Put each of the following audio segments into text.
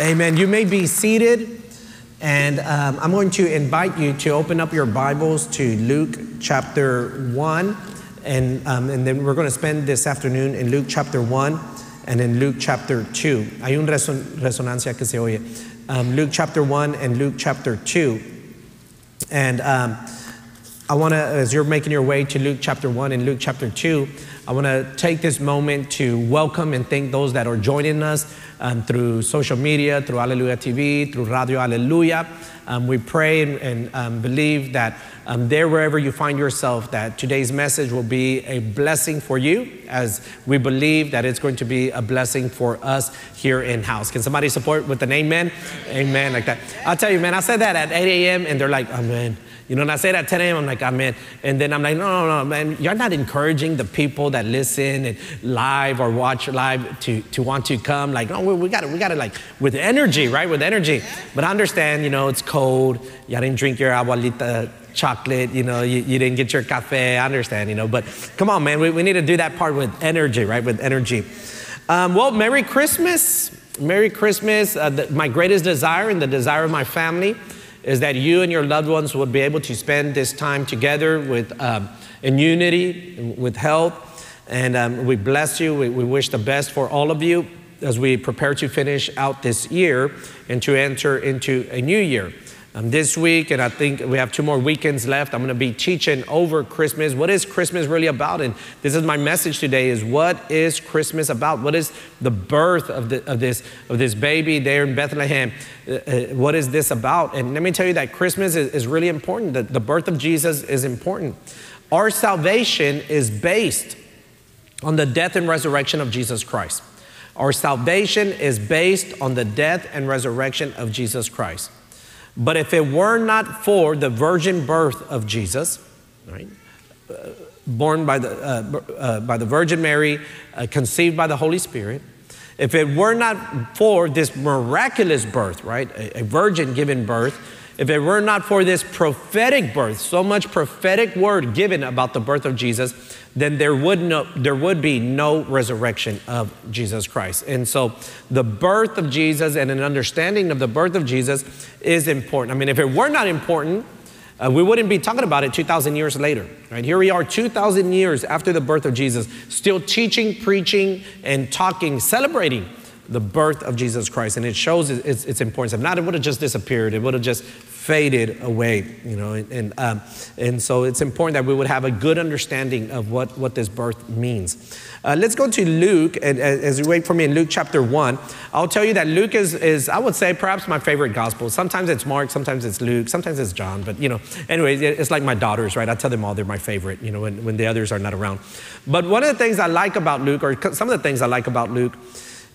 Amen. You may be seated, and um, I'm going to invite you to open up your Bibles to Luke chapter 1. And, um, and then we're going to spend this afternoon in Luke chapter 1 and in Luke chapter 2. Hay una reson- resonancia que se oye. Um, Luke chapter 1 and Luke chapter 2. And um, I want to, as you're making your way to Luke chapter 1 and Luke chapter 2, I want to take this moment to welcome and thank those that are joining us um, through social media, through Alleluia TV, through Radio Alleluia. Um, we pray and, and um, believe that um, there, wherever you find yourself, that today's message will be a blessing for you as we believe that it's going to be a blessing for us here in house. Can somebody support with an amen? Amen, like that. I'll tell you, man, I said that at 8 a.m. and they're like, amen. You know, and I say that at 10 a.m., I'm like, amen. And then I'm like, no, no, no, man, you're not encouraging the people that listen and live or watch live to, to want to come. Like, no, we, we got to, we got to like, with energy, right? With energy. But I understand, you know, it's cold. You didn't drink your abuelita chocolate, you know, you, you didn't get your cafe. I understand, you know, but come on, man, we, we need to do that part with energy, right? With energy. Um, well, Merry Christmas. Merry Christmas. Uh, the, my greatest desire and the desire of my family is that you and your loved ones would be able to spend this time together with, um, in unity, with health. And um, we bless you. We, we wish the best for all of you as we prepare to finish out this year and to enter into a new year. Um, this week, and I think we have two more weekends left. I'm going to be teaching over Christmas. What is Christmas really about? And this is my message today: is what is Christmas about? What is the birth of, the, of this of this baby there in Bethlehem? Uh, uh, what is this about? And let me tell you that Christmas is, is really important. The, the birth of Jesus is important. Our salvation is based on the death and resurrection of Jesus Christ. Our salvation is based on the death and resurrection of Jesus Christ. But if it were not for the virgin birth of Jesus, right, uh, born by the, uh, uh, by the Virgin Mary, uh, conceived by the Holy Spirit, if it were not for this miraculous birth, right, a, a virgin given birth, if it were not for this prophetic birth, so much prophetic word given about the birth of Jesus, then there would, no, there would be no resurrection of Jesus Christ. And so the birth of Jesus and an understanding of the birth of Jesus is important. I mean, if it were not important, uh, we wouldn't be talking about it 2,000 years later, right? Here we are 2,000 years after the birth of Jesus, still teaching, preaching, and talking, celebrating the birth of Jesus Christ. And it shows its, its importance. If not, it would have just disappeared. It would have just faded away, you know. And, and, um, and so it's important that we would have a good understanding of what, what this birth means. Uh, let's go to Luke, and as you wait for me in Luke chapter 1, I'll tell you that Luke is, is, I would say, perhaps my favorite gospel. Sometimes it's Mark, sometimes it's Luke, sometimes it's John, but you know, anyway, it's like my daughters, right? I tell them all they're my favorite, you know, when, when the others are not around. But one of the things I like about Luke, or some of the things I like about Luke,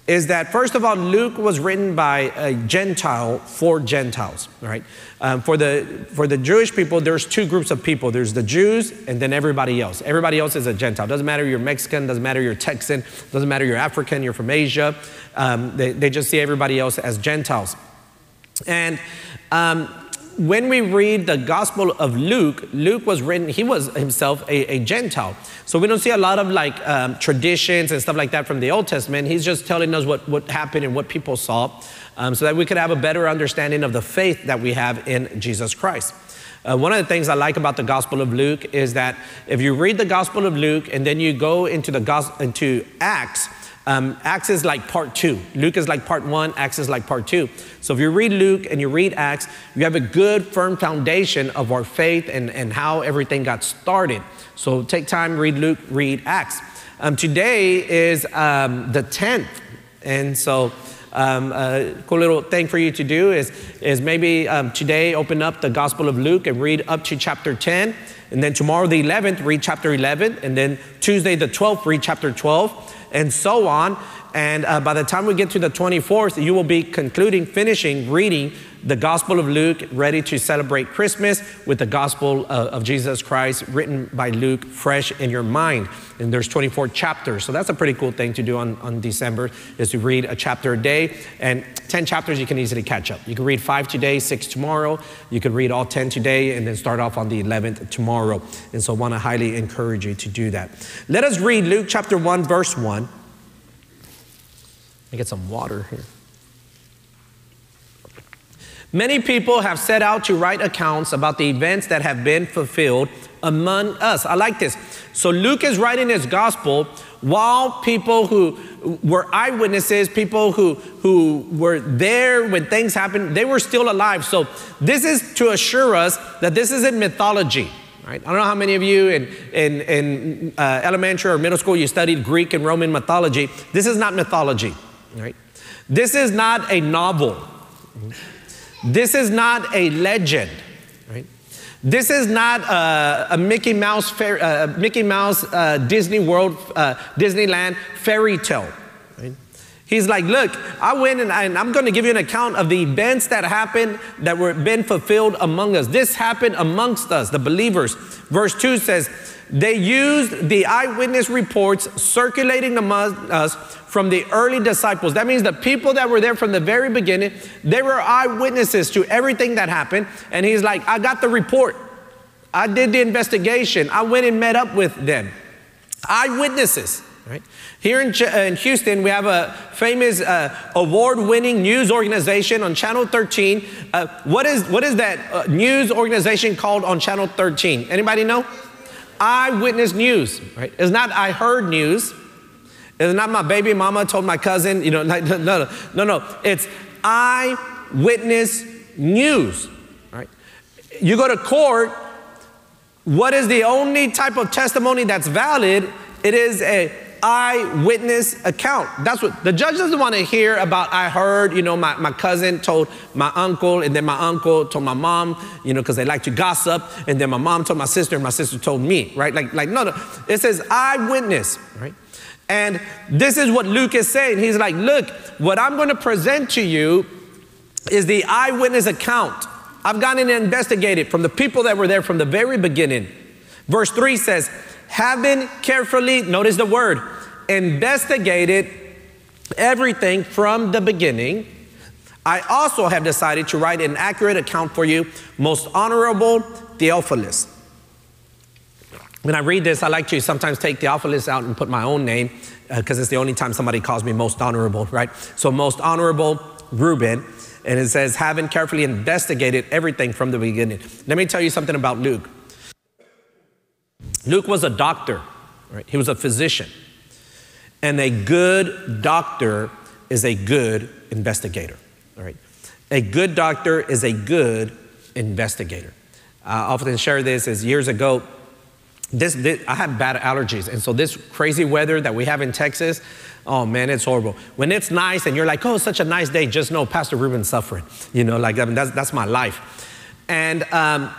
is that first of all, Luke was written by a Gentile for Gentiles, right? Um, for, the, for the Jewish people, there's two groups of people there's the Jews and then everybody else. Everybody else is a Gentile. Doesn't matter you're Mexican, doesn't matter you're Texan, doesn't matter you're African, you're from Asia. Um, they, they just see everybody else as Gentiles. And um, when we read the Gospel of Luke, Luke was written, he was himself a, a Gentile. So we don't see a lot of like um, traditions and stuff like that from the Old Testament. He's just telling us what, what happened and what people saw um, so that we could have a better understanding of the faith that we have in Jesus Christ. Uh, one of the things I like about the Gospel of Luke is that if you read the Gospel of Luke and then you go into the into Acts, um, Acts is like part two. Luke is like part one. Acts is like part two. So if you read Luke and you read Acts, you have a good, firm foundation of our faith and, and how everything got started. So take time, read Luke, read Acts. Um, today is um, the 10th. And so um, a cool little thing for you to do is, is maybe um, today open up the Gospel of Luke and read up to chapter 10. And then tomorrow, the 11th, read chapter 11. And then Tuesday, the 12th, read chapter 12 and so on. And uh, by the time we get to the 24th, you will be concluding, finishing reading the Gospel of Luke, ready to celebrate Christmas with the Gospel of, of Jesus Christ written by Luke fresh in your mind. And there's 24 chapters. So that's a pretty cool thing to do on, on December is to read a chapter a day. And 10 chapters you can easily catch up. You can read five today, six tomorrow. You can read all 10 today and then start off on the 11th tomorrow. And so I want to highly encourage you to do that. Let us read Luke chapter 1, verse 1. Me get some water here. Many people have set out to write accounts about the events that have been fulfilled among us. I like this. So Luke is writing his gospel while people who were eyewitnesses, people who, who were there when things happened, they were still alive. So this is to assure us that this isn't mythology. Right? I don't know how many of you in, in, in uh, elementary or middle school you studied Greek and Roman mythology. This is not mythology. Right? This is not a novel. This is not a legend. Right? This is not a, a Mickey Mouse, fair, uh, Mickey Mouse uh, Disney World, uh, Disneyland fairy tale. Right? He's like, look, I went and, I, and I'm going to give you an account of the events that happened that were been fulfilled among us. This happened amongst us, the believers. Verse 2 says, they used the eyewitness reports circulating among us from the early disciples. That means the people that were there from the very beginning, they were eyewitnesses to everything that happened. And he's like, I got the report. I did the investigation. I went and met up with them. Eyewitnesses, right? Here in, in Houston, we have a famous uh, award winning news organization on Channel 13. Uh, what, is, what is that uh, news organization called on Channel 13? Anybody know? Eyewitness news, right? It's not I heard news. It's not my baby mama told my cousin, you know, no, no, no, no. It's eyewitness news, right? You go to court, what is the only type of testimony that's valid? It is a eyewitness account. That's what the judge doesn't want to hear about. I heard, you know, my, my cousin told my uncle, and then my uncle told my mom, you know, because they like to gossip, and then my mom told my sister, and my sister told me, right? Like, like no, no. It says eyewitness, right? And this is what Luke is saying. He's like, look, what I'm going to present to you is the eyewitness account. I've gone in and investigated from the people that were there from the very beginning. Verse 3 says, having carefully, notice the word, investigated everything from the beginning, I also have decided to write an accurate account for you, most honorable Theophilus. When I read this, I like to sometimes take Theophilus out and put my own name because uh, it's the only time somebody calls me most honorable, right? So, most honorable Ruben. And it says, having carefully investigated everything from the beginning. Let me tell you something about Luke. Luke was a doctor, right? He was a physician. And a good doctor is a good investigator, all right? A good doctor is a good investigator. I often share this as years ago, this, this, I have bad allergies. And so this crazy weather that we have in Texas, oh man, it's horrible. When it's nice and you're like, oh, such a nice day, just know Pastor Ruben's suffering. You know, like I mean, that's, that's my life. And um,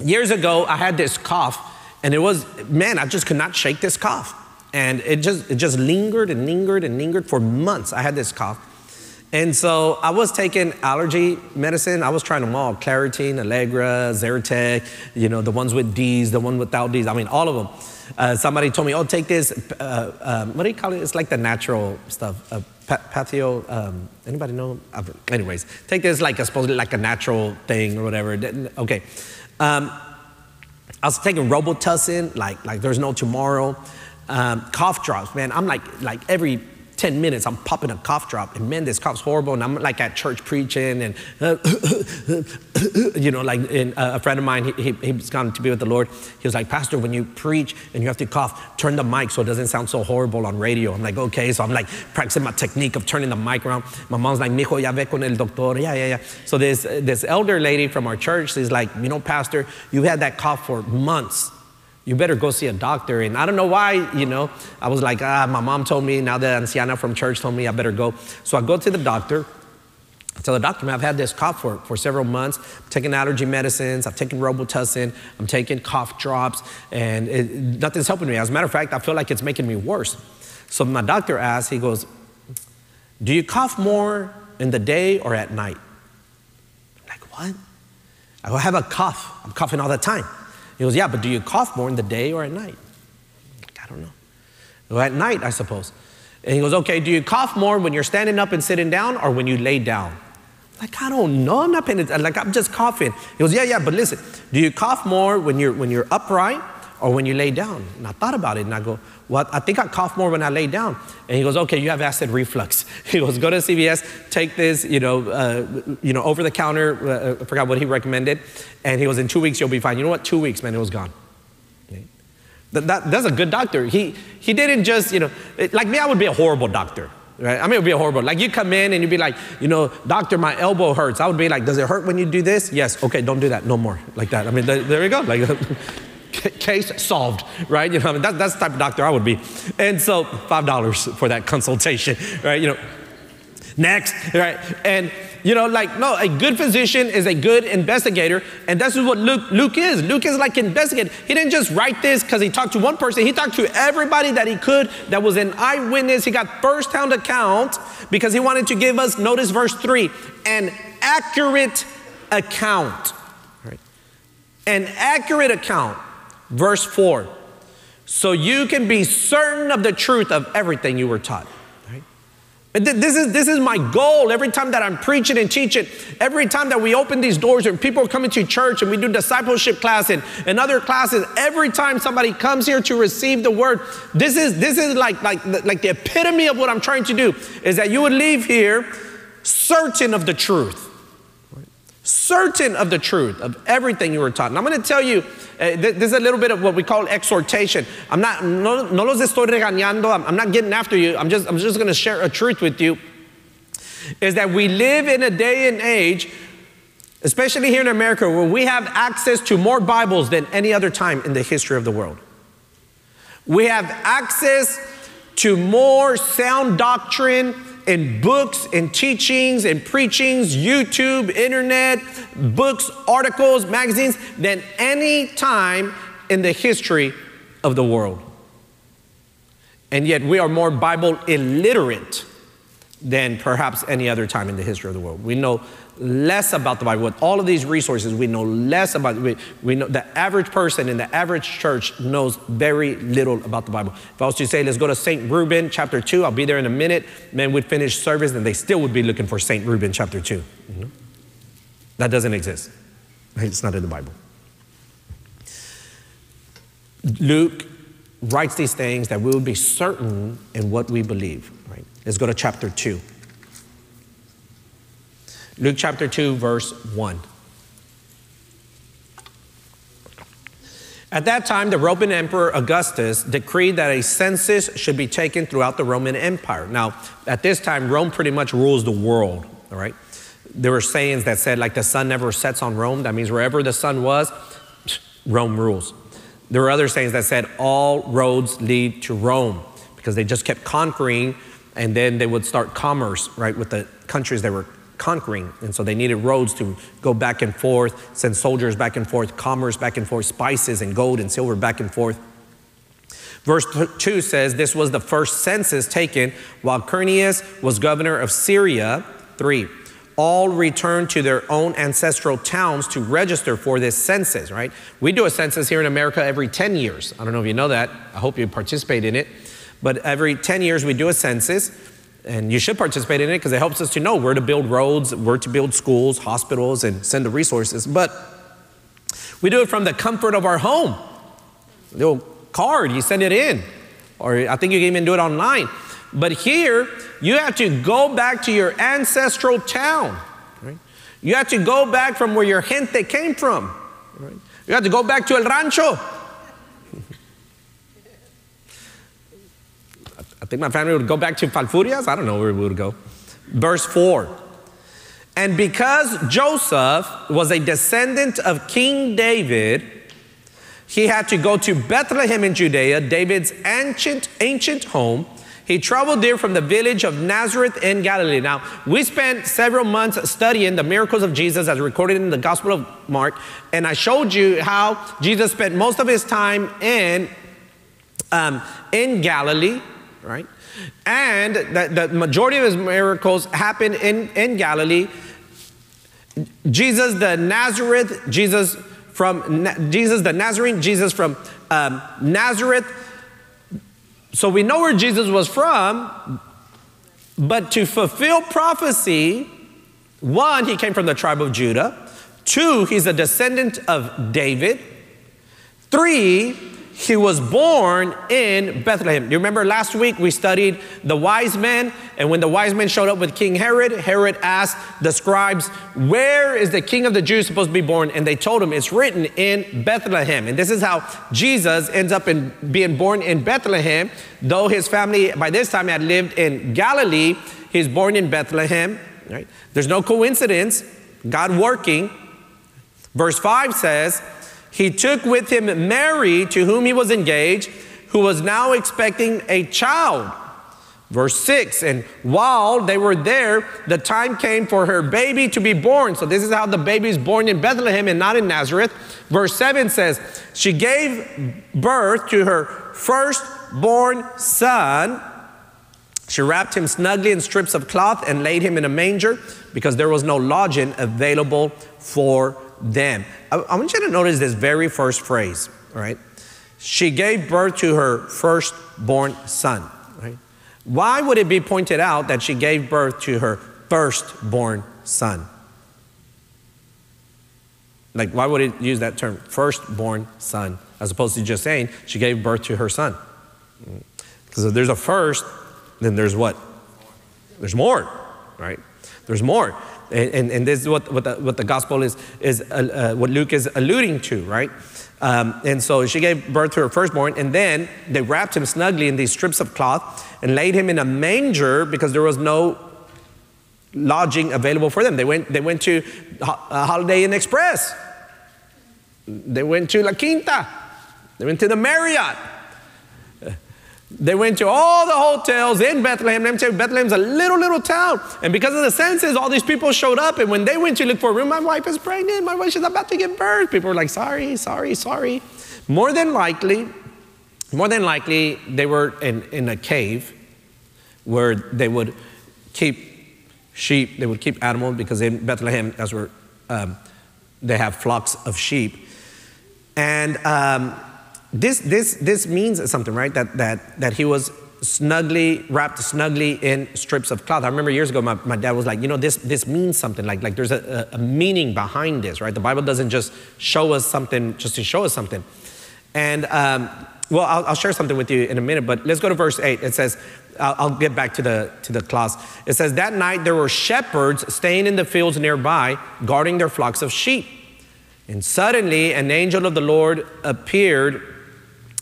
years ago, I had this cough and it was, man, I just could not shake this cough. And it just, it just lingered and lingered and lingered for months. I had this cough. And so I was taking allergy medicine. I was trying them all Claritin, Allegra, Zyrtec, you know, the ones with D's, the one without D's. I mean, all of them. Uh, somebody told me, oh, take this, uh, um, what do you call it? It's like the natural stuff. Uh, pathio, um, anybody know? Anyways, take this like a, supposedly like a natural thing or whatever. Okay. Um, I was taking Robitussin, like, like there's no tomorrow. Um, cough drops, man. I'm like, like every 10 minutes, I'm popping a cough drop. And man, this cough's horrible. And I'm like at church preaching and, uh, you know, like in, uh, a friend of mine, he, he, has gone to be with the Lord. He was like, Pastor, when you preach and you have to cough, turn the mic so it doesn't sound so horrible on radio. I'm like, okay. So I'm like practicing my technique of turning the mic around. My mom's like, mijo, ya ve con el doctor. Yeah, yeah, yeah. So this, this elder lady from our church is like, you know, Pastor, you had that cough for months you better go see a doctor. And I don't know why, you know, I was like, ah, my mom told me, now the anciana from church told me I better go. So I go to the doctor. I tell the doctor, I've had this cough for, for several months. I'm taking allergy medicines. I've taken Robitussin. I'm taking cough drops, and it, nothing's helping me. As a matter of fact, I feel like it's making me worse. So my doctor asks, he goes, Do you cough more in the day or at night? I'm like, what? I have a cough. I'm coughing all the time. He goes, Yeah, but do you cough more in the day or at night? I don't know. Well, at night, I suppose. And he goes, Okay, do you cough more when you're standing up and sitting down or when you lay down? Like, I don't know. I'm not paying attention. Like, I'm just coughing. He goes, Yeah, yeah, but listen, do you cough more when you're, when you're upright or when you lay down? And I thought about it and I go, Well, I think I cough more when I lay down. And he goes, Okay, you have acid reflux. He goes, Go to CVS, take this, you know, uh, you know over the counter, uh, I forgot what he recommended. And he goes, In two weeks, you'll be fine. You know what? Two weeks, man, it was gone. That, that, that's a good doctor. He, he didn't just, you know, like me, I would be a horrible doctor. Right? I mean, it would be a horrible. Like you come in and you'd be like, you know, doctor, my elbow hurts. I would be like, does it hurt when you do this? Yes. Okay, don't do that. No more. Like that. I mean, there, there we go. Like case solved, right? You know, I mean, that, that's the type of doctor I would be. And so five dollars for that consultation, right? You know, next, right? And you know, like, no, a good physician is a good investigator, and that's what Luke, Luke is. Luke is like investigator. He didn't just write this because he talked to one person, he talked to everybody that he could that was an eyewitness. He got first-hand account because he wanted to give us, notice verse 3, an accurate account. Right? An accurate account. Verse 4. So you can be certain of the truth of everything you were taught. This is, this is my goal every time that I'm preaching and teaching, every time that we open these doors and people are coming to church and we do discipleship class and, and other classes, every time somebody comes here to receive the word, this is, this is like, like, like the epitome of what I'm trying to do is that you would leave here certain of the truth certain of the truth of everything you were taught. And I'm going to tell you, uh, this is a little bit of what we call exhortation. I'm not, no, no los estoy regañando. I'm, I'm not getting after you. I'm just, I'm just going to share a truth with you. Is that we live in a day and age, especially here in America, where we have access to more Bibles than any other time in the history of the world. We have access to more sound doctrine in books and teachings and preachings, YouTube, internet, books, articles, magazines than any time in the history of the world. And yet we are more Bible illiterate than perhaps any other time in the history of the world. We know less about the Bible. With all of these resources, we know less about we, we know the average person in the average church knows very little about the Bible. If I was to say, let's go to St. Ruben chapter 2, I'll be there in a minute, man would finish service and they still would be looking for St. Ruben chapter 2. Mm-hmm. That doesn't exist. It's not in the Bible. Luke writes these things that we will be certain in what we believe. Right? Let's go to chapter 2. Luke chapter 2, verse 1. At that time, the Roman Emperor Augustus decreed that a census should be taken throughout the Roman Empire. Now, at this time, Rome pretty much rules the world, all right? There were sayings that said, like, the sun never sets on Rome. That means wherever the sun was, Rome rules. There were other sayings that said, all roads lead to Rome because they just kept conquering and then they would start commerce, right, with the countries they were conquering. And so they needed roads to go back and forth, send soldiers back and forth, commerce back and forth, spices and gold and silver back and forth. Verse 2 says this was the first census taken while Quirinius was governor of Syria. 3. All returned to their own ancestral towns to register for this census, right? We do a census here in America every 10 years. I don't know if you know that. I hope you participate in it. But every 10 years we do a census. And you should participate in it because it helps us to know where to build roads, where to build schools, hospitals, and send the resources. But we do it from the comfort of our home. little card, you send it in. Or I think you can even do it online. But here, you have to go back to your ancestral town. Right? You have to go back from where your gente came from. Right? You have to go back to El Rancho. I think my family would go back to Falfurrias. I don't know where we would go. Verse 4. And because Joseph was a descendant of King David, he had to go to Bethlehem in Judea, David's ancient, ancient home. He traveled there from the village of Nazareth in Galilee. Now, we spent several months studying the miracles of Jesus as recorded in the Gospel of Mark, and I showed you how Jesus spent most of his time in, um, in Galilee right? And the, the majority of his miracles happened in, in Galilee. Jesus the Nazareth, Jesus from Jesus the Nazarene, Jesus from um, Nazareth. So we know where Jesus was from, but to fulfill prophecy, one, he came from the tribe of Judah. Two, he's a descendant of David. Three, he was born in Bethlehem. You remember last week we studied the wise men, and when the wise men showed up with King Herod, Herod asked the scribes, Where is the king of the Jews supposed to be born? And they told him, It's written in Bethlehem. And this is how Jesus ends up in being born in Bethlehem. Though his family by this time had lived in Galilee, he's born in Bethlehem. Right? There's no coincidence, God working. Verse 5 says, he took with him Mary, to whom he was engaged, who was now expecting a child. Verse 6 And while they were there, the time came for her baby to be born. So, this is how the baby is born in Bethlehem and not in Nazareth. Verse 7 says, She gave birth to her firstborn son. She wrapped him snugly in strips of cloth and laid him in a manger because there was no lodging available for them. I, I want you to notice this very first phrase, right? She gave birth to her firstborn son, right? Why would it be pointed out that she gave birth to her firstborn son? Like, why would it use that term, firstborn son, as opposed to just saying she gave birth to her son? Because if there's a first, then there's what? There's more, right? There's more. And, and, this is what, what, the, what the gospel is, is uh, uh, what Luke is alluding to, right? Um, and so she gave birth to her firstborn, and then they wrapped him snugly in these strips of cloth and laid him in a manger because there was no lodging available for them. They went, they went to uh, Holiday Inn Express, they went to La Quinta, they went to the Marriott. They went to all the hotels in Bethlehem. Let me tell you, Bethlehem's a little, little town. And because of the census, all these people showed up. And when they went to look for a room, my wife is pregnant. My wife is about to give birth. People were like, sorry, sorry, sorry. More than likely, more than likely, they were in, in a cave where they would keep sheep, they would keep animals because in Bethlehem, that's where um, they have flocks of sheep. And um, this, this, this means something, right? That, that, that he was snugly, wrapped snugly in strips of cloth. I remember years ago, my, my dad was like, you know, this, this means something. Like, like there's a, a meaning behind this, right? The Bible doesn't just show us something just to show us something. And, um, well, I'll, I'll, share something with you in a minute, but let's go to verse 8. It says, I'll, I'll get back to the, to the clause. It says, That night there were shepherds staying in the fields nearby, guarding their flocks of sheep. And suddenly an angel of the Lord appeared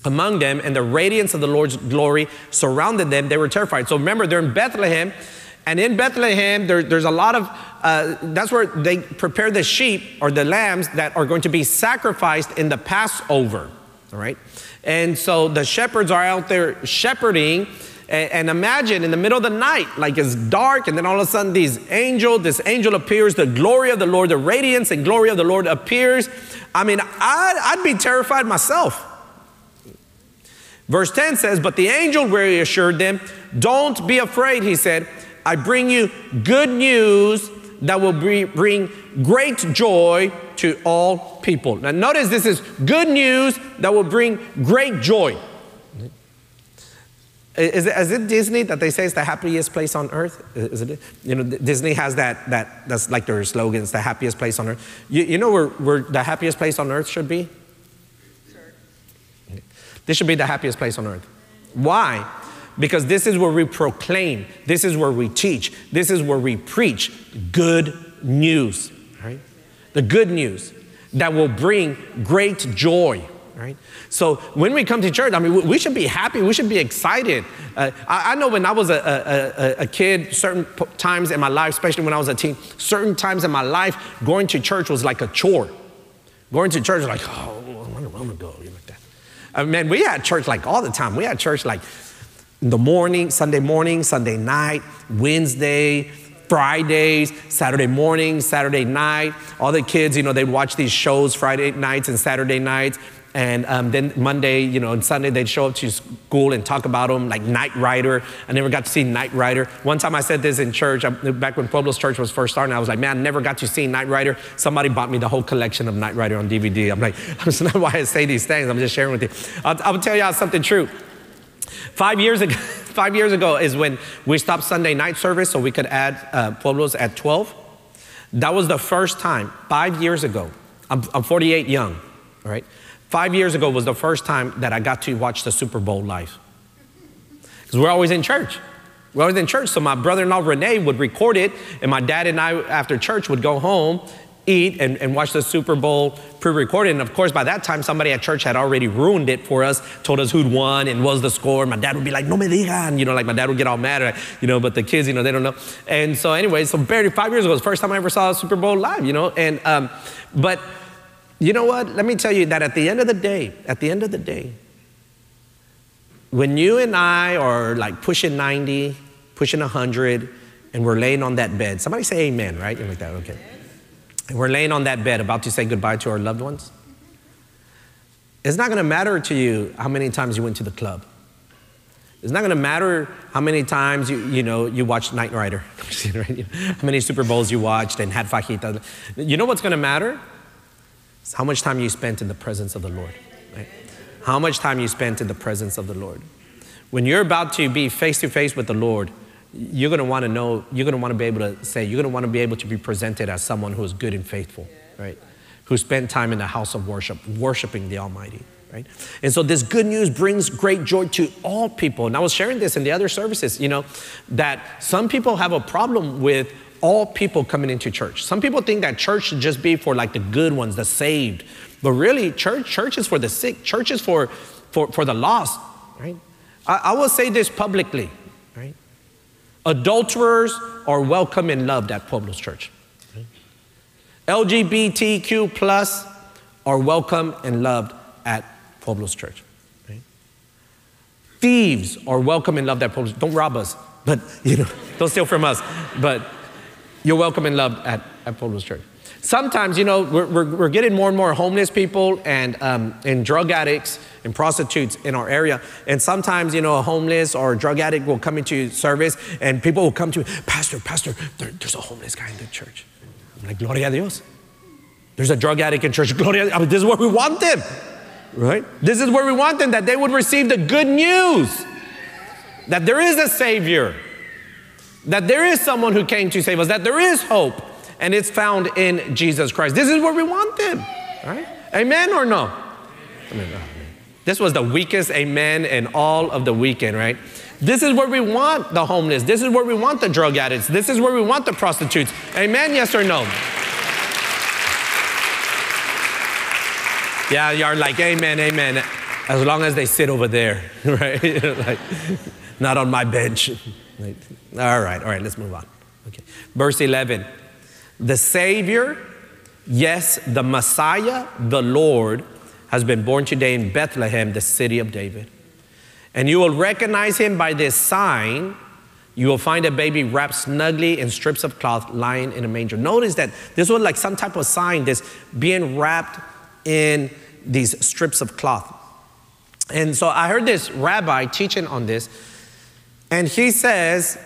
among them, and the radiance of the Lord's glory surrounded them. They were terrified. So remember, they're in Bethlehem, and in Bethlehem, there, there's a lot of, uh, that's where they prepare the sheep or the lambs that are going to be sacrificed in the Passover, all right? And so the shepherds are out there shepherding. And, imagine in the middle of the night, like it's dark, and then all of a sudden, these angel, this angel appears, the glory of the Lord, the radiance and glory of the Lord appears. I mean, I'd, I'd be terrified myself. Verse 10 says, But the angel reassured them, Don't be afraid, he said. I bring you good news that will bring great joy to all people. Now, notice this is good news that will bring great joy. Is it, is it Disney that they say is the happiest place on earth? Is it? You know, Disney has that, that that's like their slogan, it's the happiest place on earth. You, you know where, where the happiest place on earth should be? This should be the happiest place on earth. Why? Because this is where we proclaim, this is where we teach, this is where we preach good news, right? The good news that will bring great joy, right? So when we come to church, I mean, we should be happy, we should be excited. Uh, I, I, know when I was a, a, a, kid, certain times in my life, especially when I was a teen, certain times in my life, going to church was like a chore. Going to church like, oh, I'm gonna go. I mean, we had church like all the time. We had church like the morning, Sunday morning, Sunday night, Wednesday, Fridays, Saturday morning, Saturday night. All the kids, you know, they'd watch these shows Friday nights and Saturday nights. And um, then Monday, you know, and Sunday they'd show up to school and talk about them, like Knight Rider. I never got to see Knight Rider. One time I said this in church, back when Pueblo's church was first starting, I was like, man, I never got to see Knight Rider. Somebody bought me the whole collection of Knight Rider on DVD. I'm like, that's not why I say these things. I'm just sharing with you. I'll, I'll tell y'all something true. Five years ago, five years ago is when we stopped Sunday night service so we could add uh, Pueblos at 12. That was the first time, five years ago. I'm, I'm 48 young, all right? Five years ago was the first time that I got to watch the Super Bowl live. Because we're always in church. We're always in church. So my brother in law, Renee, would record it, and my dad and I, after church, would go home eat and, and watch the Super Bowl pre-recorded. And of course, by that time, somebody at church had already ruined it for us, told us who'd won and was the score. My dad would be like, no me digan, you know, like my dad would get all mad, you know, but the kids, you know, they don't know. And so anyway, so barely five years ago, was the first time I ever saw a Super Bowl live, you know, and, um, but you know what? Let me tell you that at the end of the day, at the end of the day, when you and I are like pushing 90, pushing 100, and we're laying on that bed, somebody say amen, right? You're like that, okay. And we're laying on that bed about to say goodbye to our loved ones. It's not gonna matter to you how many times you went to the club. It's not gonna matter how many times you, you know, you watched Knight Rider, how many Super Bowls you watched and had fajita. You know what's gonna matter? It's how much time you spent in the presence of the Lord. Right? How much time you spent in the presence of the Lord. When you're about to be face to face with the Lord, you're going to want to know, you're going to want to be able to say, you're going to want to be able to be presented as someone who is good and faithful, right? Who spent time in the house of worship, worshiping the Almighty, right? And so this good news brings great joy to all people. And I was sharing this in the other services, you know, that some people have a problem with all people coming into church. Some people think that church should just be for like the good ones, the saved. But really, church, church is for the sick, church is for, for, for the lost, right? I, I will say this publicly. Right? Adulterers are welcome and loved at Pueblo's church. LGBTQ plus are welcome and loved at Pueblo's church. Thieves are welcome and loved at Pueblo's. Don't rob us, but you know, don't steal from us. But you're welcome and loved at, at Pueblo's church. Sometimes, you know, we're, we're, we're getting more and more homeless people and, um, and drug addicts and prostitutes in our area. And sometimes, you know, a homeless or a drug addict will come into service and people will come to me, Pastor, Pastor, there, there's a homeless guy in the church. I'm like, Gloria a Dios. There's a drug addict in church. Gloria, I mean, this is where we want them, right? This is where we want them, that they would receive the good news that there is a Savior, that there is someone who came to save us, that there is hope, and it's found in Jesus Christ. This is where we want them, right? Amen or no? Amen. This was the weakest amen in all of the weekend, right? This is where we want the homeless. This is where we want the drug addicts. This is where we want the prostitutes. Amen, yes or no? Yeah, you're like, amen, amen. As long as they sit over there, right? like, not on my bench. All right, all right, let's move on. Okay. Verse 11. The Savior, yes, the Messiah, the Lord, has been born today in Bethlehem, the city of David. And you will recognize him by this sign. You will find a baby wrapped snugly in strips of cloth lying in a manger. Notice that this was like some type of sign, this being wrapped in these strips of cloth. And so I heard this rabbi teaching on this, and he says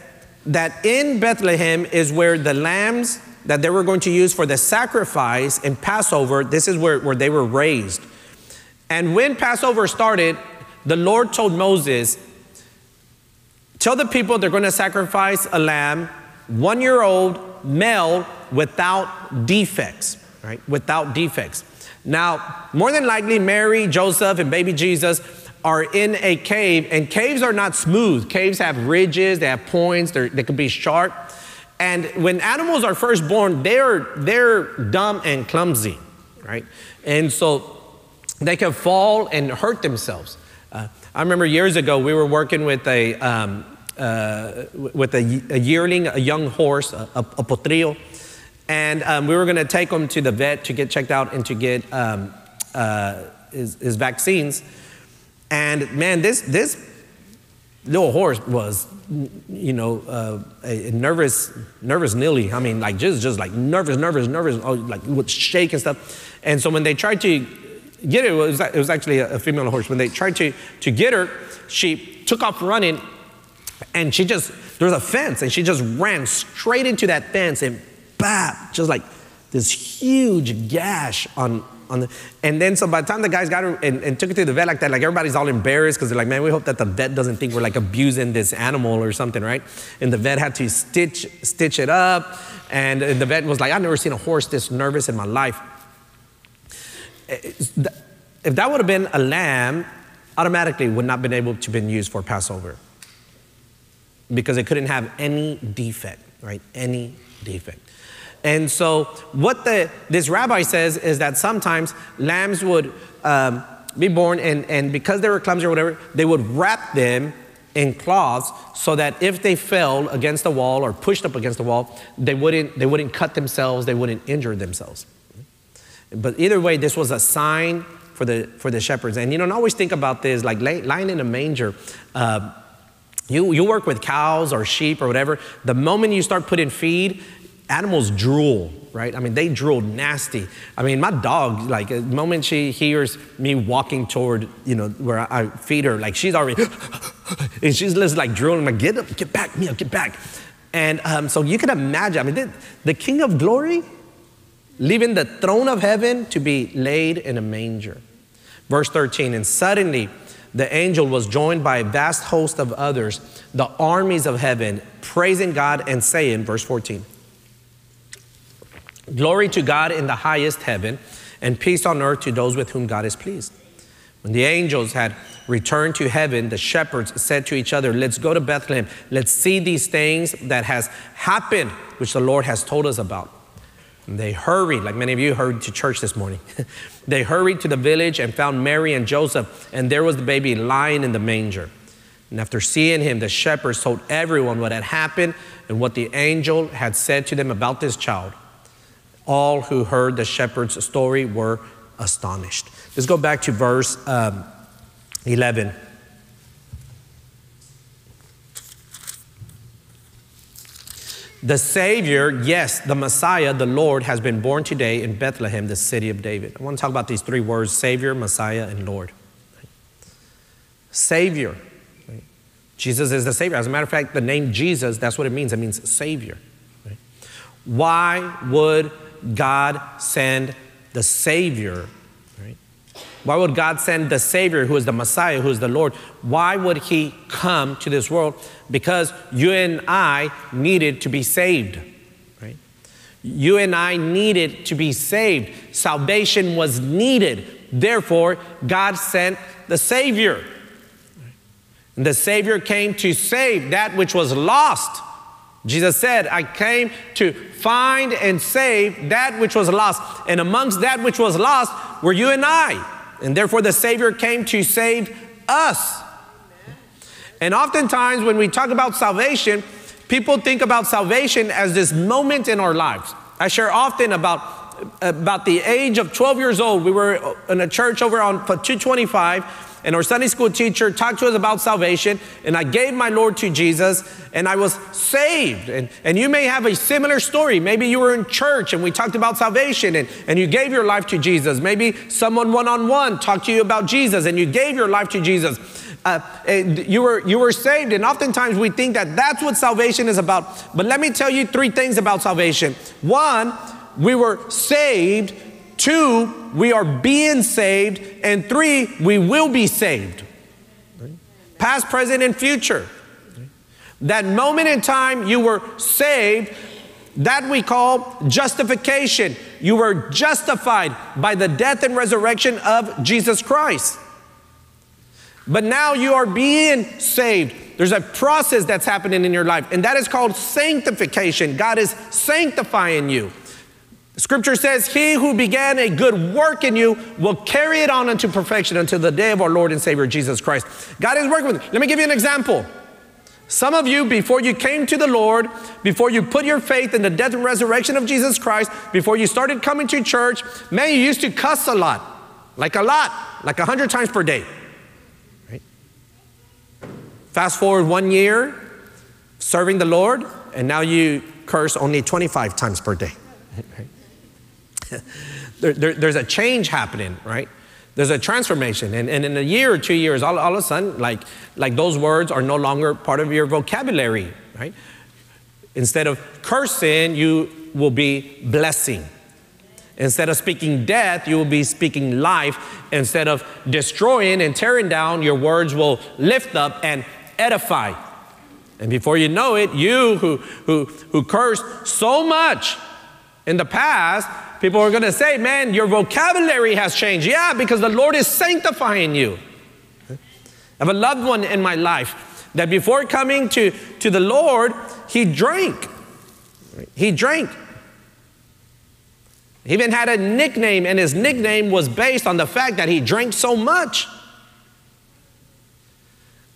that in Bethlehem is where the lambs that they were going to use for the sacrifice in Passover, this is where, where they were raised. And when Passover started, the Lord told Moses, Tell the people they're going to sacrifice a lamb, one year old, male, without defects, right? Without defects. Now, more than likely, Mary, Joseph, and baby Jesus are in a cave, and caves are not smooth. Caves have ridges, they have points, they could be sharp. And when animals are first born, they're, they're dumb and clumsy, right? And so they can fall and hurt themselves. Uh, I remember years ago we were working with a um, uh, with a, a, yearling, a young horse, a, a, a potrillo, and um, we were going to take him to the vet to get checked out and to get um, uh, his, his, vaccines. And man, this this little horse was, you know, uh, a, nervous, nervous Nilly. I mean, like just just like nervous, nervous, nervous, oh, like would shake and stuff. And so when they tried to get it, it was, it was actually a, female horse. When they tried to, to get her, she took off running and she just, there was a fence and she just ran straight into that fence and bap, just like this huge gash on, on the, and then so by the time the guys got her and, and took her to the vet like that, like everybody's all embarrassed because they're like, man, we hope that the vet doesn't think we're like abusing this animal or something, right? And the vet had to stitch, stitch it up. And, and the vet was like, I've never seen a horse this nervous in my life eh, if that would have been a lamb, automatically would not have been able to been used for Passover because it couldn't have any defect, right? Any defect. And so, what the, this rabbi says is that sometimes lambs would um, be born, and, and because they were clumsy or whatever, they would wrap them in cloths so that if they fell against the wall or pushed up against the wall, they wouldn't, they wouldn't cut themselves, they wouldn't injure themselves. But either way, this was a sign for the, for the shepherds. And you don't always think about this, like lying in a manger. Uh, you, you work with cows or sheep or whatever, the moment you start putting feed, animals drool, right? I mean, they drool nasty. I mean, my dog, like, the moment she hears me walking toward, you know, where I, feed her, like, she's already, and she's just like drooling, I'm like, get up, get back, Mia, get back. And um, so you can imagine, I mean, the, the King of Glory leaving the throne of heaven to be laid in a manger. Verse 13, and suddenly the angel was joined by a vast host of others, the armies of heaven, praising God and saying, verse 14, Glory to God in the highest heaven, and peace on earth to those with whom God is pleased. When the angels had returned to heaven, the shepherds said to each other, Let's go to Bethlehem. Let's see these things that has happened, which the Lord has told us about. And they hurried, like many of you hurried to church this morning. they hurried to the village and found Mary and Joseph, and there was the baby lying in the manger. And after seeing him, the shepherds told everyone what had happened and what the angel had said to them about this child. All who heard the shepherd's story were astonished. Let's go back to verse um, 11. The Savior, yes, the Messiah, the Lord, has been born today in Bethlehem, the city of David. I want to talk about these three words Savior, Messiah, and Lord. Savior. Jesus is the Savior. As a matter of fact, the name Jesus, that's what it means. It means Savior. Why would God send the Savior why would God send the Savior, who is the Messiah, who is the Lord? Why would He come to this world? Because you and I needed to be saved. Right? You and I needed to be saved. Salvation was needed. Therefore, God sent the Savior. And the Savior came to save that which was lost. Jesus said, I came to find and save that which was lost. And amongst that which was lost were you and I. And therefore, the Savior came to save us. And oftentimes, when we talk about salvation, people think about salvation as this moment in our lives. I share often about about the age of 12 years old. We were in a church over on 225 and our Sunday school teacher talked to us about salvation, and I gave my Lord to Jesus, and I was saved. And, and you may have a similar story. Maybe you were in church and we talked about salvation, and, and you gave your life to Jesus. Maybe someone one on one talked to you about Jesus, and you gave your life to Jesus. Uh, you, were, you were saved, and oftentimes we think that that's what salvation is about. But let me tell you three things about salvation. One, we were saved Two, we are being saved. And three, we will be saved. Past, present, and future. That moment in time you were saved, that we call justification. You were justified by the death and resurrection of Jesus Christ. But now you are being saved. There's a process that's happening in your life, and that is called sanctification. God is sanctifying you. Scripture says, He who began a good work in you will carry it on unto perfection until the day of our Lord and Savior Jesus Christ. God is working with you. Let me give you an example. Some of you, before you came to the Lord, before you put your faith in the death and resurrection of Jesus Christ, before you started coming to church, man, you used to cuss a lot, like a lot, like a hundred times per day. Right? Fast forward one year, serving the Lord, and now you curse only 25 times per day. Right? there, there, there's a change happening, right? There's a transformation. And, and in a year or two years, all, all of a sudden, like, like those words are no longer part of your vocabulary, right? Instead of cursing, you will be blessing. Instead of speaking death, you will be speaking life. Instead of destroying and tearing down, your words will lift up and edify. And before you know it, you who, who, who cursed so much In the past, people are going to say, man, your vocabulary has changed. Yeah, because the Lord is sanctifying you. I have a loved one in my life that before coming to, to the Lord, he drank. He drank. He even had a nickname, and his nickname was based on the fact that he drank so much.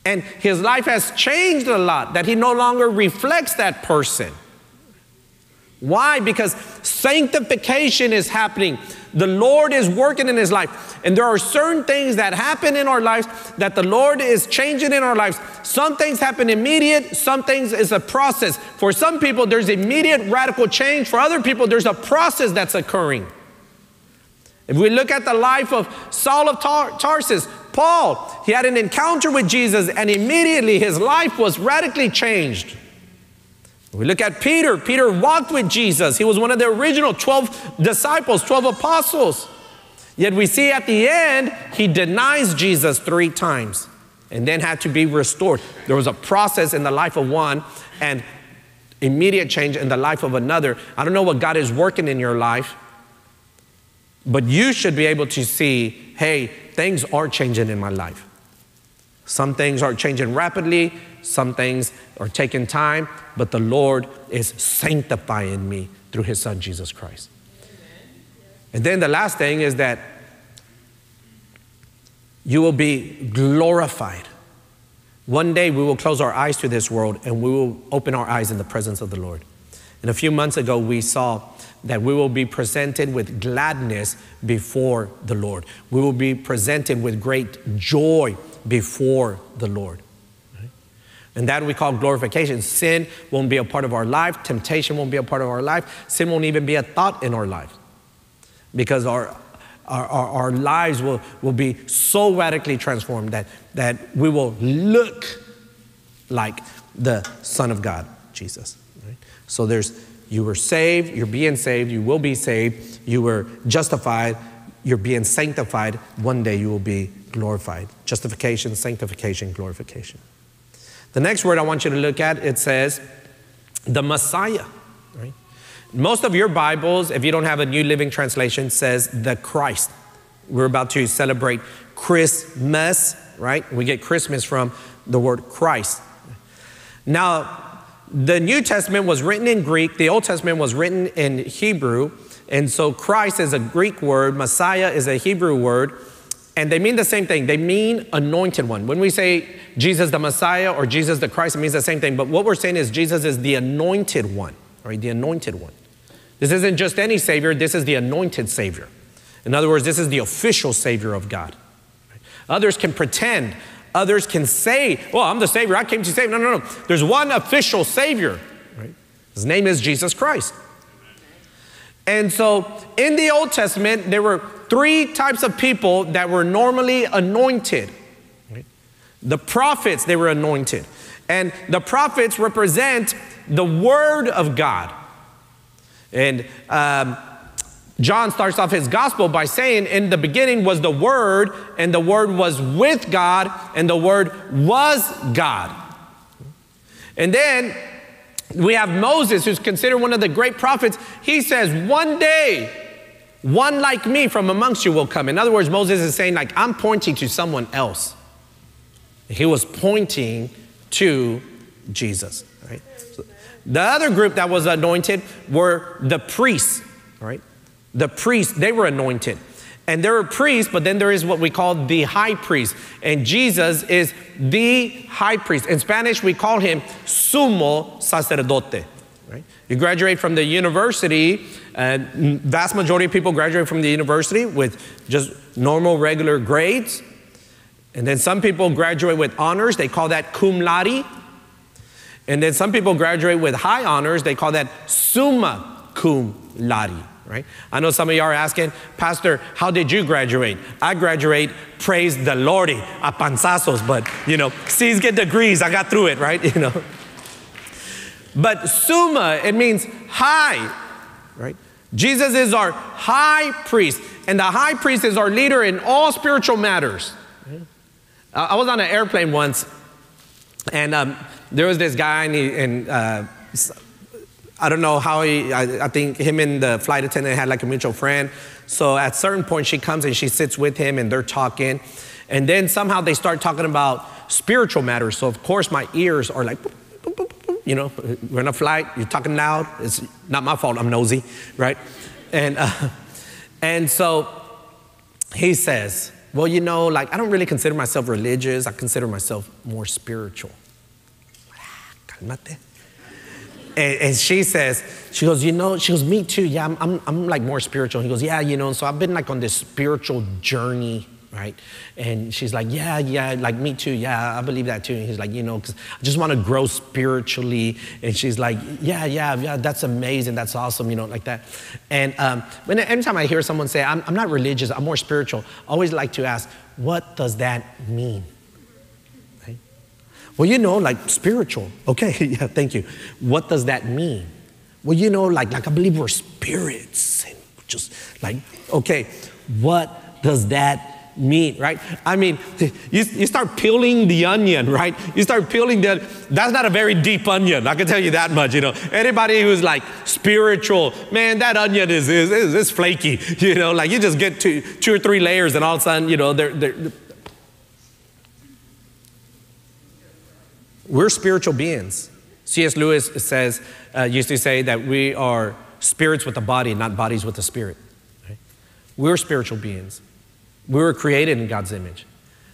And his life has changed a lot, that he no longer reflects that person. Why? Because sanctification is happening. The Lord is working in his life. And there are certain things that happen in our lives that the Lord is changing in our lives. Some things happen immediate, some things is a process. For some people, there's immediate radical change. For other people, there's a process that's occurring. If we look at the life of Saul of Tar- Tarsus, Paul, he had an encounter with Jesus and immediately his life was radically changed. We look at Peter. Peter walked with Jesus. He was one of the original 12 disciples, 12 apostles. Yet we see at the end, he denies Jesus three times and then had to be restored. There was a process in the life of one and immediate change in the life of another. I don't know what God is working in your life, but you should be able to see hey, things are changing in my life. Some things are changing rapidly, some things are taking time, but the Lord is sanctifying me through His Son, Jesus Christ. And then the last thing is that you will be glorified. One day we will close our eyes to this world and we will open our eyes in the presence of the Lord. And a few months ago, we saw that we will be presented with gladness before the Lord. We will be presented with great joy before the Lord. And that we call glorification. Sin won't be a part of our life, temptation won't be a part of our life, sin won't even be a thought in our life because our, our, our, our lives will, will be so radically transformed that, that we will look like the Son of God, Jesus. Right? So there's you were saved, you're being saved, you will be saved, you were justified, you're being sanctified. One day you will be glorified. Justification, sanctification, glorification. The next word I want you to look at, it says the Messiah. Right? Most of your Bibles, if you don't have a New Living Translation, says the Christ. We're about to celebrate Christmas, right? We get Christmas from the word Christ. Now, the New Testament was written in Greek, the Old Testament was written in Hebrew, and so Christ is a Greek word, Messiah is a Hebrew word, and they mean the same thing. They mean anointed one. When we say Jesus the Messiah or Jesus the Christ, it means the same thing. But what we're saying is Jesus is the anointed one, right? The anointed one. This isn't just any Savior, this is the anointed Savior. In other words, this is the official Savior of God. Others can pretend, others can say, Well, I'm the Savior, I came to save. No, no, no. There's one official Savior, right? His name is Jesus Christ. And so in the Old Testament, there were three types of people that were normally anointed. The prophets, they were anointed. And the prophets represent the word of God. And um, John starts off his gospel by saying, In the beginning was the Word, and the Word was with God, and the Word was God. And then we have Moses, who's considered one of the great prophets. He says, One day, one like me from amongst you will come. In other words, Moses is saying, like, I'm pointing to someone else. He was pointing to Jesus, right? So the other group that was anointed were the priests, right? The priests, they were anointed. And there are priests, but then there is what we call the high priest. And Jesus is the high priest. In Spanish, we call him sumo sacerdote. Right? You graduate from the university, and vast majority of people graduate from the university with just normal, regular grades. And then some people graduate with honors, they call that cum laude. And then some people graduate with high honors, they call that summa cum laude right? I know some of you are asking, Pastor, how did you graduate? I graduate, praise the Lordy, a panzazos, but you know, C's get degrees, I got through it, right? You know. But summa, it means high, right? Jesus is our high priest, and the high priest is our leader in all spiritual matters. I was on an airplane once, and um, there was this guy, and, he, and uh, I don't know how he, I, I, think him and the flight attendant had like a mutual friend. So at certain point, she comes and she sits with him and they're talking. And then somehow they start talking about spiritual matters. So of course, my ears are like, you know, we're in a flight, you're talking loud. It's not my fault, I'm nosy, right? And, uh, and so he says, well, you know, like I don't really consider myself religious. I consider myself more spiritual. And, and, she says, she goes, you know, she goes, me too. Yeah, I'm, I'm, I'm like more spiritual. He goes, yeah, you know, so I've been like on this spiritual journey right? And she's like, yeah, yeah, like me too. Yeah, I believe that too. And he's like, you know, because I just want to grow spiritually. And she's like, yeah, yeah, yeah, that's amazing. That's awesome, you know, like that. And um, when, anytime I hear someone say, I'm, I'm not religious, I'm more spiritual, I always like to ask, what does that mean? Well, you know, like spiritual. Okay, yeah, thank you. What does that mean? Well, you know, like, like I believe we're spirits. And just like, okay, what does that meat, right? I mean, you, you start peeling the onion, right? You start peeling the, that's not a very deep onion. I can tell you that much, you know. Anybody who's like spiritual, man, that onion is, is, is, is flaky, you know, like you just get two, two or three layers and all of a sudden, you know, they're, they're, we're spiritual beings. C.S. Lewis says, uh, used to say that we are spirits with a body, not bodies with a spirit. Right? We're spiritual beings. We were created in God's image.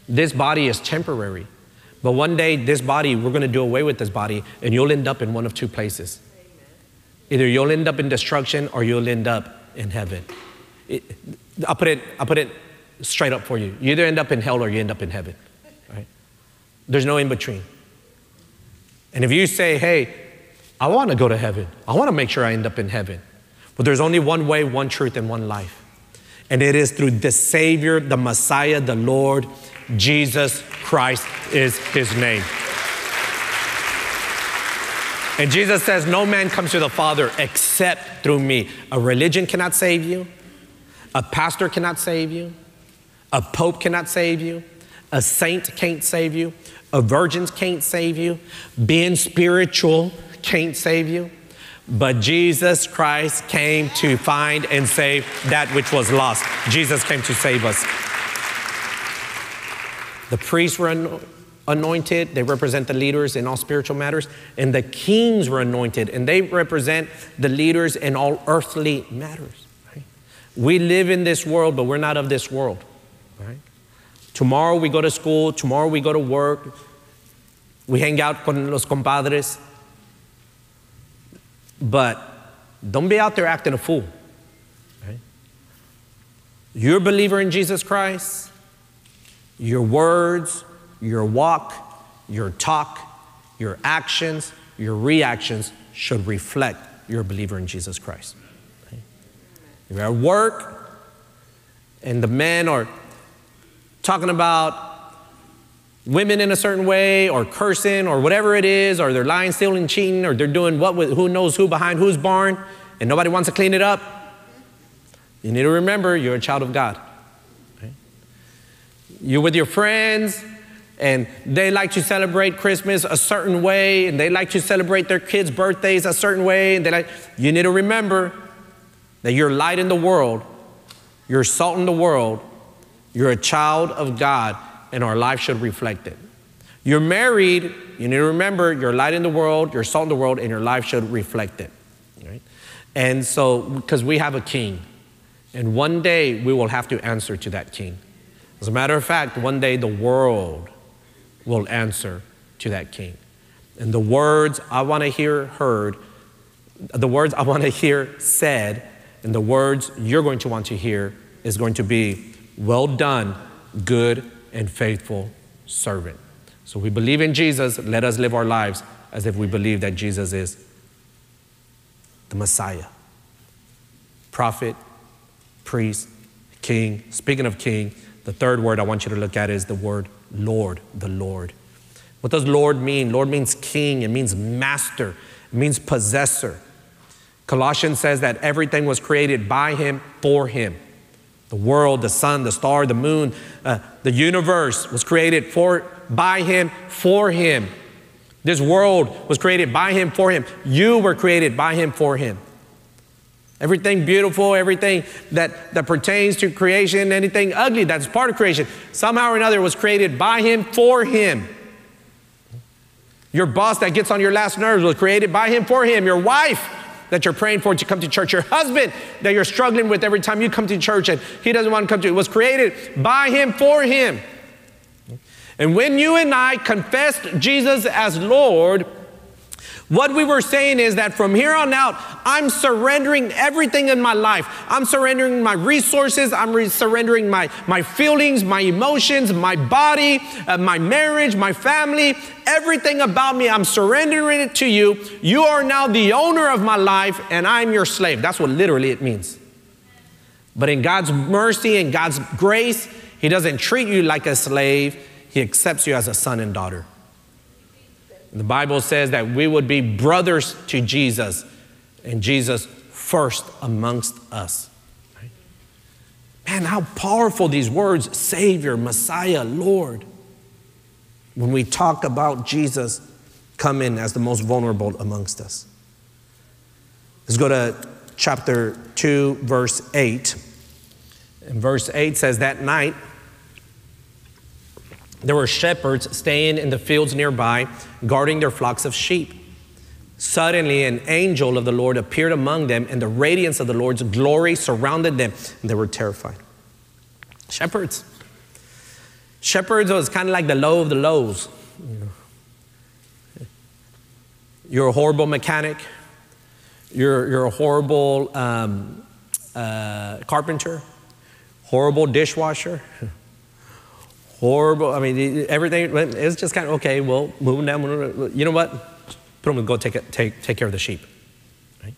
This body is temporary. But one day, this body, we're going to do away with this body, and you'll end up in one of two places. Either you'll end up in destruction or you'll end up in heaven. It, I'll, put it, I'll put it straight up for you. You either end up in hell or you end up in heaven. Right? There's no in between. And if you say, hey, I want to go to heaven, I want to make sure I end up in heaven. But there's only one way, one truth, and one life. And it is through the Savior, the Messiah, the Lord, Jesus Christ is his name. And Jesus says, No man comes to the Father except through me. A religion cannot save you, a pastor cannot save you, a pope cannot save you, a saint can't save you, a virgin can't save you, being spiritual can't save you. But Jesus Christ came to find and save that which was lost. Jesus came to save us. The priests were anointed, they represent the leaders in all spiritual matters, and the kings were anointed, and they represent the leaders in all earthly matters. Right? We live in this world, but we're not of this world. Right? Tomorrow we go to school, tomorrow we go to work, we hang out con los compadres, but don't be out there acting a fool. Right? You're a believer in Jesus Christ. Your words, your walk, your talk, your actions, your reactions should reflect you're a believer in Jesus Christ. Right? You're at work, and the men are talking about women in a certain way or cursing or whatever it is, or they're lying, stealing, cheating, or they're doing what with who knows who behind whose barn, and nobody wants to clean it up, you need to remember you're a child of God. Okay? You're with your friends, and they like to celebrate Christmas a certain way, and they like to celebrate their kids' birthdays a certain way, and they like, you need to remember that you're light in the world, you're salt in the world, you're a child of God and our life should reflect it. You're married, you need to remember you're light in the world, you're salt in the world, and your life should reflect it. Right? And so, because we have a king, and one day we will have to answer to that king. As a matter of fact, one day the world will answer to that king. And the words I want to hear heard, the words I want to hear said, and the words you're going to want to hear is going to be, Well done, good and faithful servant. So we believe in Jesus. Let us live our lives as if we believe that Jesus is the Messiah, prophet, priest, king. Speaking of king, the third word I want you to look at is the word Lord, the Lord. What does Lord mean? Lord means king, it means master, it means possessor. Colossians says that everything was created by him for him. The world, the sun, the star, the moon, uh, the universe was created for, by Him, for Him, This world was created by Him for Him. You were created by Him for Him. Everything beautiful, everything that, that pertains to creation, anything ugly that's part of creation, somehow or another was created by Him for Him. Your boss that gets on your last nerves was created by Him for Him. Your wife that you're praying for to come to church, your husband that you're struggling with every time you come to church and he doesn't want to come to it was created by Him for Him. And when you and I confessed Jesus as Lord, what we were saying is that from here on out, I'm surrendering everything in my life. I'm surrendering my resources. I'm re- surrendering my, my feelings, my emotions, my body, uh, my marriage, my family, everything about me. I'm surrendering it to you. You are now the owner of my life, and I'm your slave. That's what literally it means. But in God's mercy and God's grace, He doesn't treat you like a slave, He accepts you as a son and daughter. The Bible says that we would be brothers to Jesus and Jesus first amongst us. Man, how powerful these words, Savior, Messiah, Lord. When we talk about Jesus coming as the most vulnerable amongst us. Let's go to chapter 2, verse 8. And verse 8 says, That night, there were shepherds staying in the fields nearby, guarding their flocks of sheep. Suddenly, an angel of the Lord appeared among them, and the radiance of the Lord's glory surrounded them, and they were terrified. Shepherds. Shepherds was kind of like the low of the lows. You're a horrible mechanic. You're, you're a horrible um, uh, carpenter, horrible dishwasher. Horrible. I mean, everything, it's just kind of, okay, well, moving down, you know what? Put them to go take, take, take care of the sheep. Right?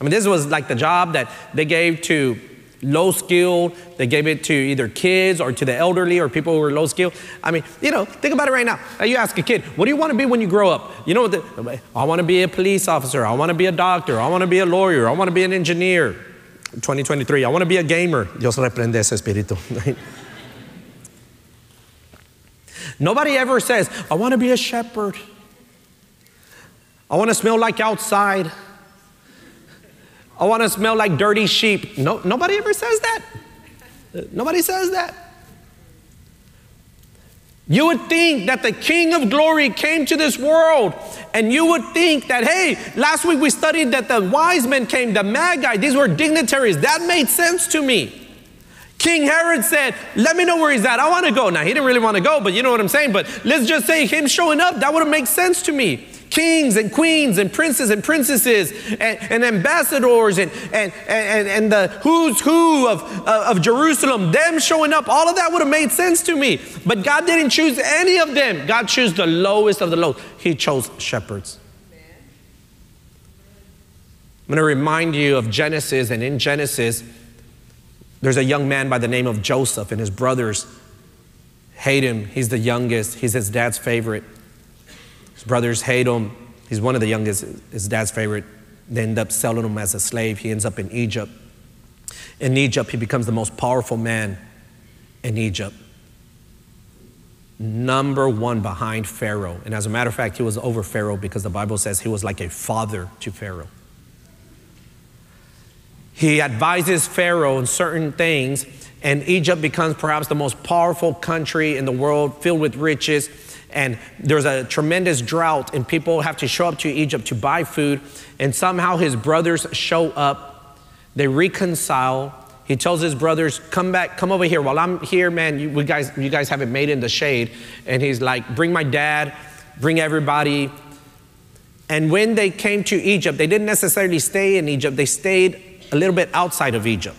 I mean, this was like the job that they gave to low skilled, they gave it to either kids or to the elderly or people who were low skilled. I mean, you know, think about it right now. You ask a kid, what do you want to be when you grow up? You know what? The, I want to be a police officer. I want to be a doctor. I want to be a lawyer. I want to be an engineer. 2023, I want to be a gamer. Dios reprende ese espíritu. Nobody ever says, I want to be a shepherd. I want to smell like outside. I want to smell like dirty sheep. No, nobody ever says that. Nobody says that. You would think that the King of Glory came to this world, and you would think that, hey, last week we studied that the wise men came, the Magi, these were dignitaries. That made sense to me. King Herod said, Let me know where he's at. I want to go. Now, he didn't really want to go, but you know what I'm saying? But let's just say him showing up, that would have made sense to me. Kings and queens and princes and princesses and, and ambassadors and, and, and, and the who's who of, of Jerusalem, them showing up, all of that would have made sense to me. But God didn't choose any of them. God chose the lowest of the low. He chose shepherds. I'm going to remind you of Genesis, and in Genesis, there's a young man by the name of Joseph, and his brothers hate him. He's the youngest, he's his dad's favorite. His brothers hate him. He's one of the youngest, his dad's favorite. They end up selling him as a slave. He ends up in Egypt. In Egypt, he becomes the most powerful man in Egypt. Number one behind Pharaoh. And as a matter of fact, he was over Pharaoh because the Bible says he was like a father to Pharaoh. He advises Pharaoh on certain things, and Egypt becomes perhaps the most powerful country in the world, filled with riches. And there's a tremendous drought, and people have to show up to Egypt to buy food. And somehow his brothers show up, they reconcile. He tells his brothers, "Come back, come over here. While I'm here, man, you, guys, you guys haven't made in the shade." And he's like, "Bring my dad, bring everybody." And when they came to Egypt, they didn't necessarily stay in Egypt. They stayed a little bit outside of Egypt.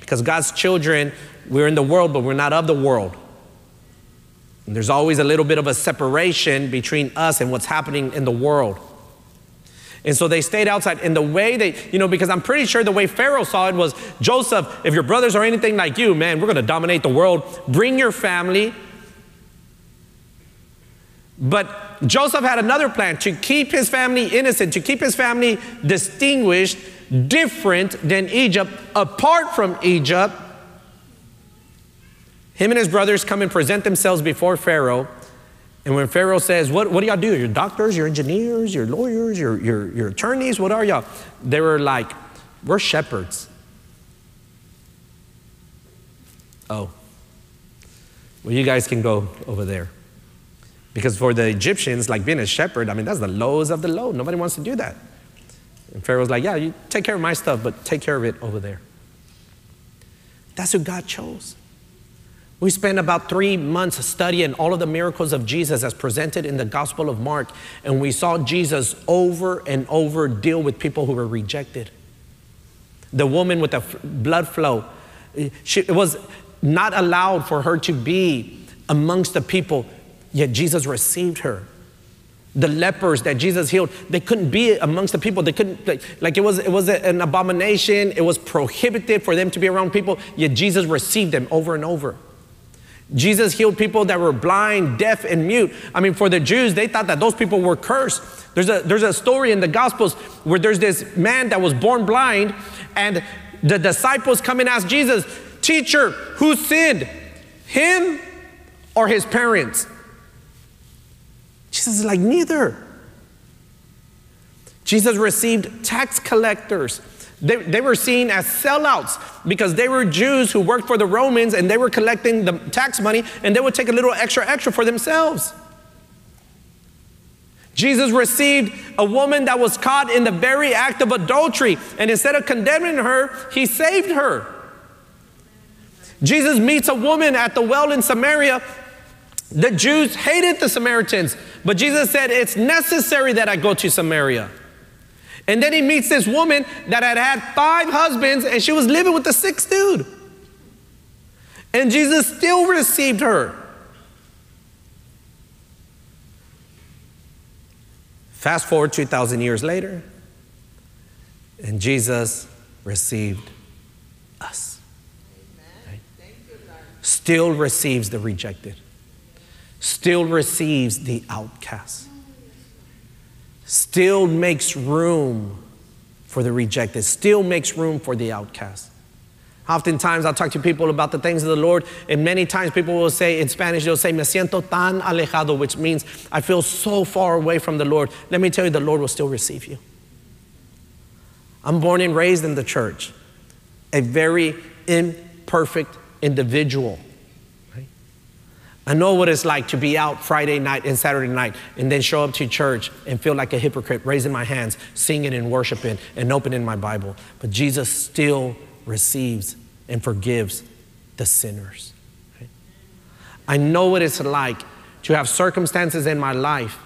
Because God's children, we're in the world, but we're not of the world. And there's always a little bit of a separation between us and what's happening in the world. And so they stayed outside. And the way they, you know, because I'm pretty sure the way Pharaoh saw it was Joseph, if your brothers are anything like you, man, we're going to dominate the world. Bring your family. But Joseph had another plan to keep his family innocent, to keep his family distinguished different than Egypt, apart from Egypt. Him and his brothers come and present themselves before Pharaoh. And when Pharaoh says, What, what do y'all do? You're doctors, you're engineers, you're lawyers, you're, you're, you're attorneys, what are y'all? They were like, We're shepherds. Oh, well, you guys can go over there. Because for the Egyptians, like being a shepherd, I mean, that's the lowest of the low. Nobody wants to do that. And Pharaoh's like, Yeah, you take care of my stuff, but take care of it over there. That's who God chose. We spent about three months studying all of the miracles of Jesus as presented in the Gospel of Mark, and we saw Jesus over and over deal with people who were rejected. The woman with the blood flow, she, it was not allowed for her to be amongst the people, yet Jesus received her. The lepers that Jesus healed, they couldn't be amongst the people. They couldn't, like, like it was, it was an abomination. It was prohibited for them to be around people, yet Jesus received them over and over. Jesus healed people that were blind, deaf, and mute. I mean, for the Jews, they thought that those people were cursed. There's a, there's a story in the Gospels where there's this man that was born blind, and the disciples come and ask Jesus, Teacher, who sinned? Him or his parents? Jesus is like, Neither. Jesus received tax collectors they, they were seen as sellouts because they were Jews who worked for the Romans and they were collecting the tax money and they would take a little extra, extra for themselves. Jesus received a woman that was caught in the very act of adultery, and instead of condemning her, he saved her. Jesus meets a woman at the well in Samaria. The Jews hated the Samaritans, but Jesus said, It's necessary that I go to Samaria. And then he meets this woman that had had five husbands and she was living with the sixth dude. And Jesus still received her. Fast forward 2,000 years later, and Jesus received us. Right? Still receives the rejected, still receives the outcast still makes room for the rejected, still makes room for the outcast. Oftentimes, I'll talk to people about the things of the Lord, and many times people will say in Spanish, they'll say, Me siento tan alejado, which means I feel so far away from the Lord. Let me tell you, the Lord will still receive you. I'm born and raised in the church, a very imperfect individual. I know what it's like to be out Friday night and Saturday night and then show up to church and feel like a hypocrite, raising my hands, singing and worshiping and opening my Bible. But Jesus still receives and forgives the sinners. I know what it's like to have circumstances in my life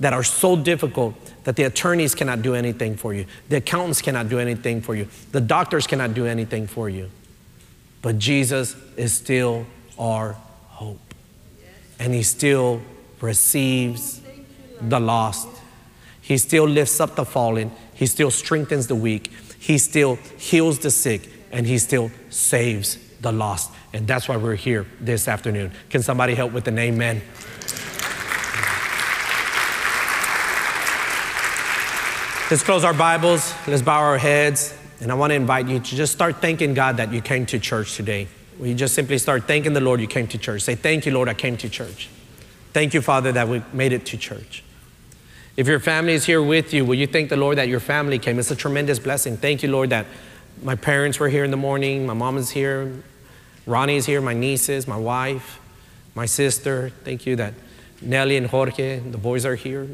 that are so difficult that the attorneys cannot do anything for you, the accountants cannot do anything for you, the doctors cannot do anything for you. But Jesus is still our hope and he still receives the lost. He still lifts up the fallen. He still strengthens the weak. He still heals the sick and he still saves the lost. And that's why we're here this afternoon. Can somebody help with an amen? Let's close our Bibles. Let's bow our heads. And I want to invite you to just start thanking God that you came to church today. You just simply start thanking the Lord you came to church? Say, Thank you, Lord, I came to church. Thank you, Father, that we made it to church. If your family is here with you, will you thank the Lord that your family came? It's a tremendous blessing. Thank you, Lord, that my parents were here in the morning, my mom is here, Ronnie is here, my nieces, my wife, my sister. Thank you that Nelly and Jorge, the boys are here.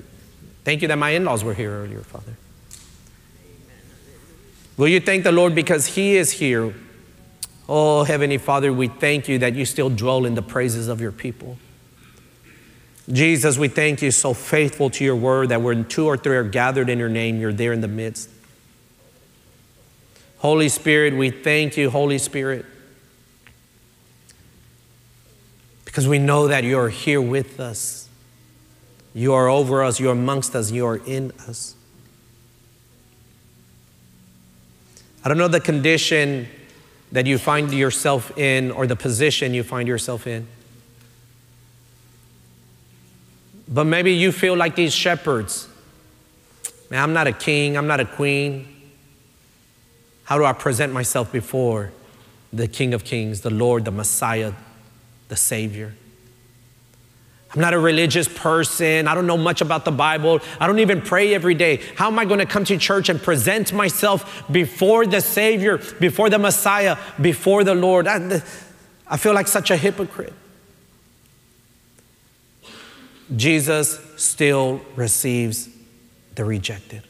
Thank you that my in laws were here earlier, Father. Will you thank the Lord because He is here Oh, Heavenly Father, we thank you that you still dwell in the praises of your people. Jesus, we thank you so faithful to your word that when two or three are gathered in your name, you're there in the midst. Holy Spirit, we thank you, Holy Spirit, because we know that you are here with us. You are over us, you are amongst us, you are in us. I don't know the condition that you find yourself in or the position you find yourself in. But maybe you feel like these shepherds. Man, I'm not a king, I'm not a queen. How do I present myself before the King of Kings, the Lord, the Messiah, the Savior? I'm not a religious person. I don't know much about the Bible. I don't even pray every day. How am I going to come to church and present myself before the Savior, before the Messiah, before the Lord? I, I feel like such a hypocrite. Jesus still receives the rejected.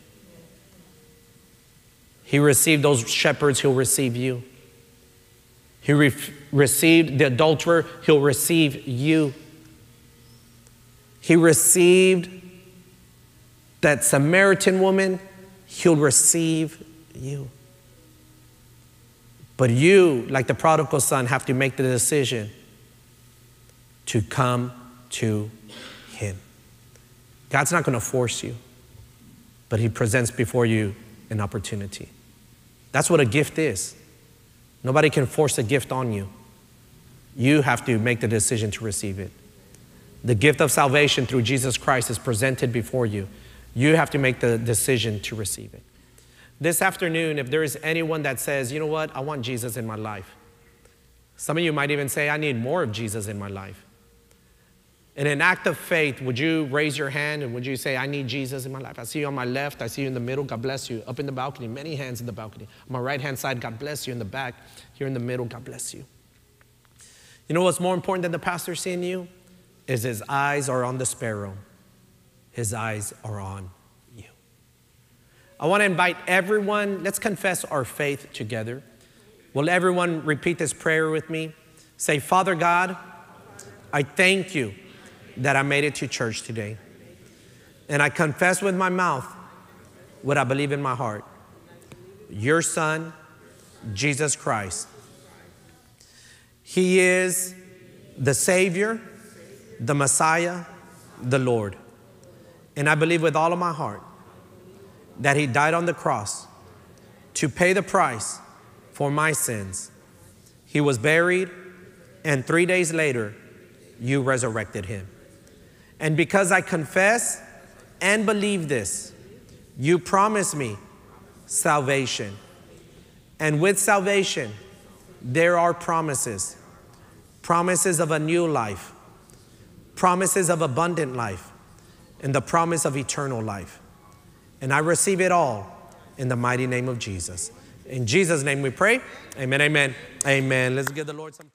He received those shepherds, he'll receive you. He re- received the adulterer, he'll receive you. He received that Samaritan woman, he'll receive you. But you, like the prodigal son, have to make the decision to come to him. God's not going to force you, but he presents before you an opportunity. That's what a gift is. Nobody can force a gift on you. You have to make the decision to receive it. The gift of salvation through Jesus Christ is presented before you. You have to make the decision to receive it. This afternoon, if there is anyone that says, you know what, I want Jesus in my life. Some of you might even say, I need more of Jesus in my life. In an act of faith, would you raise your hand and would you say, I need Jesus in my life? I see you on my left, I see you in the middle, God bless you. Up in the balcony, many hands in the balcony. On my right hand side, God bless you. In the back, here in the middle, God bless you. You know what's more important than the pastor seeing you? Is his eyes are on the sparrow, his eyes are on you. I want to invite everyone, let's confess our faith together. Will everyone repeat this prayer with me? Say, Father God, I thank you that I made it to church today. And I confess with my mouth what I believe in my heart. Your Son, Jesus Christ. He is the Savior, the Messiah, the Lord. And I believe with all of my heart that He died on the cross to pay the price for my sins. He was buried, and three days later, you resurrected Him. And because I confess and believe this, you promise me salvation. And with salvation, there are promises promises of a new life, promises of abundant life, and the promise of eternal life. And I receive it all in the mighty name of Jesus. In Jesus' name we pray. Amen, amen, amen. Let's give the Lord some.